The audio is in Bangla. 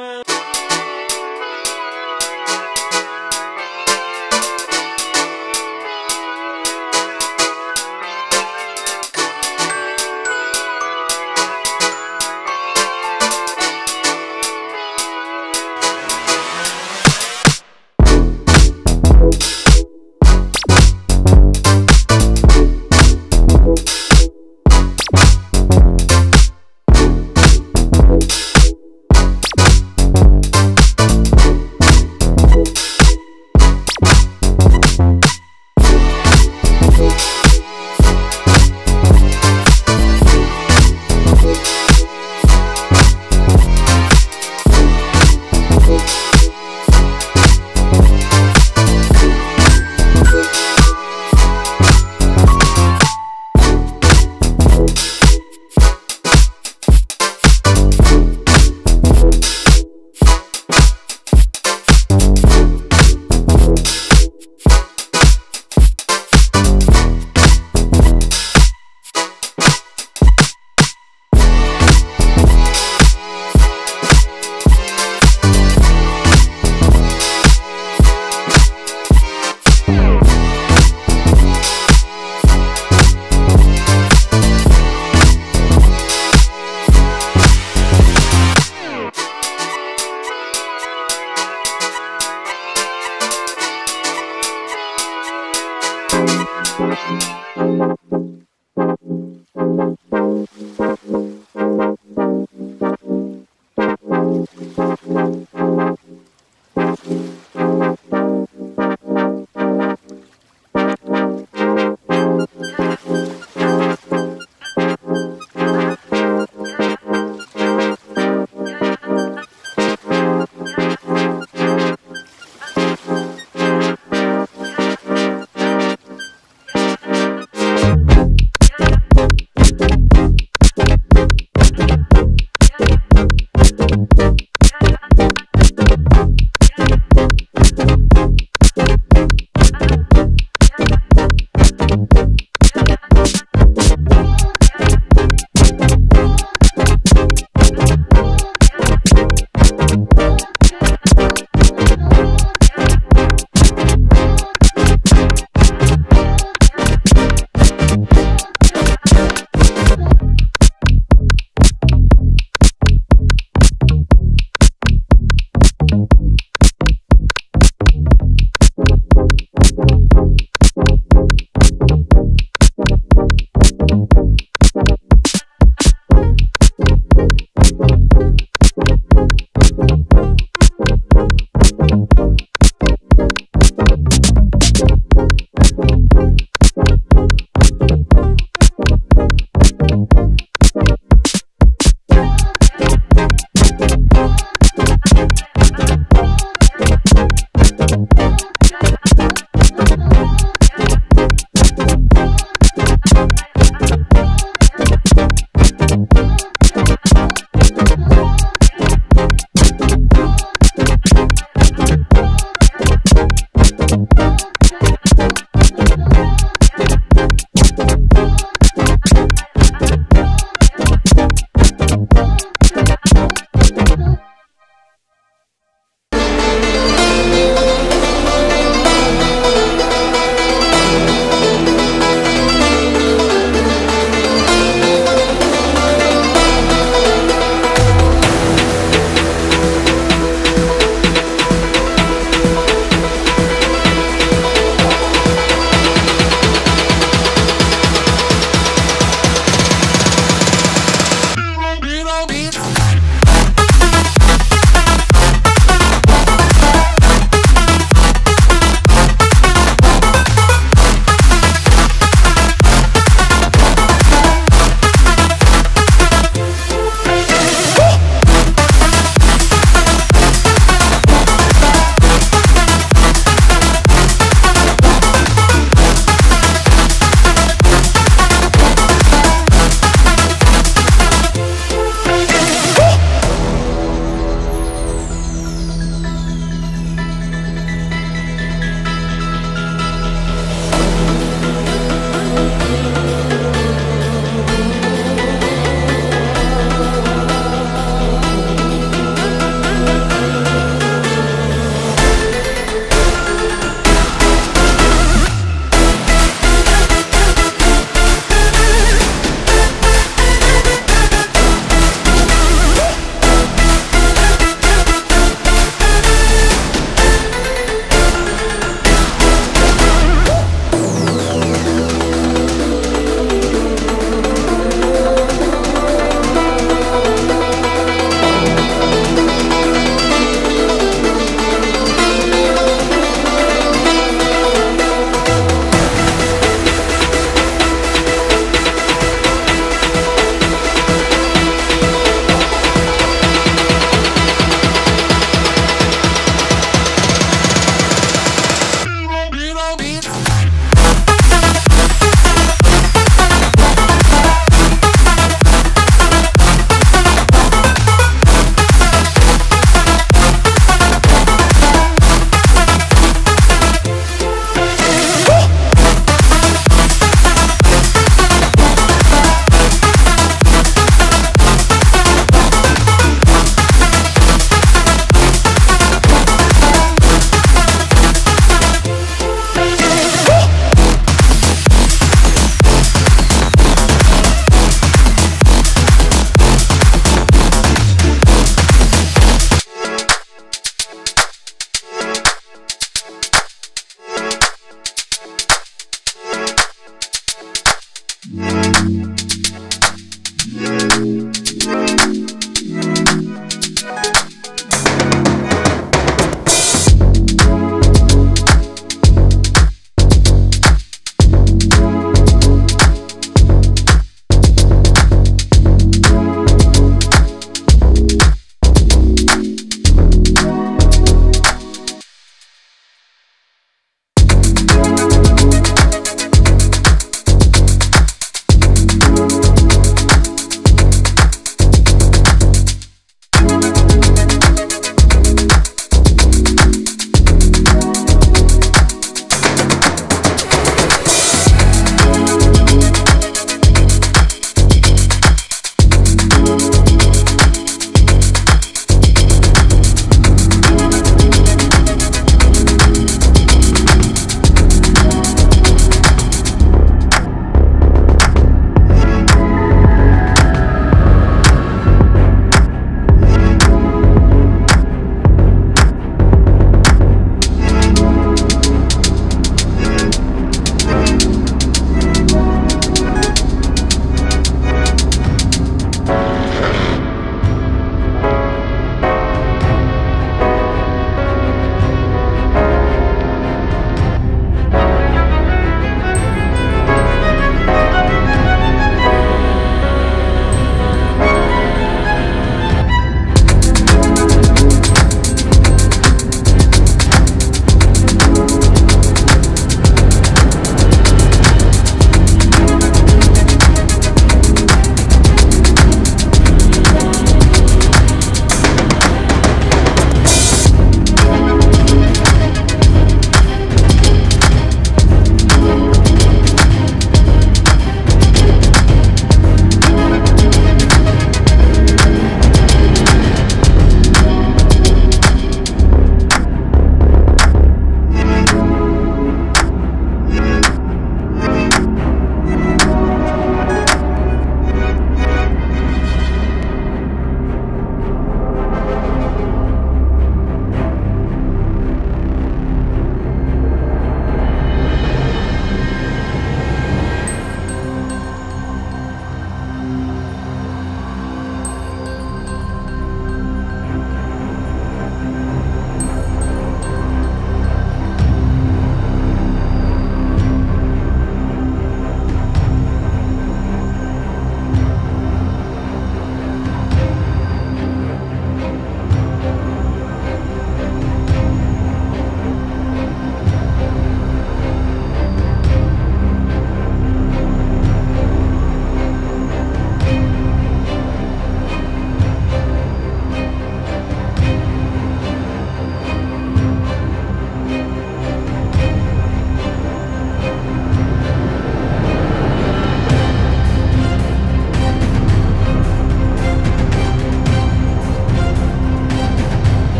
well.